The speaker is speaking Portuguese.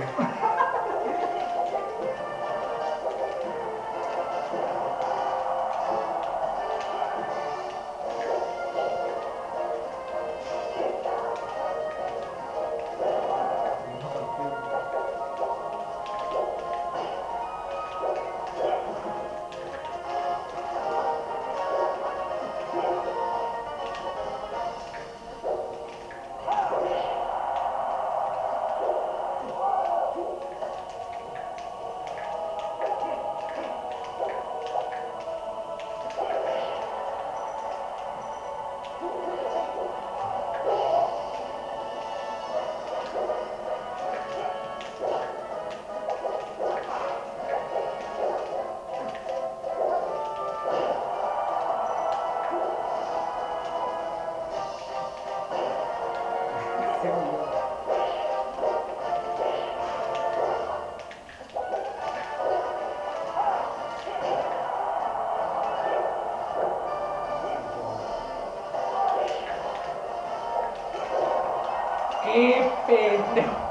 Yeah. Que pendejo.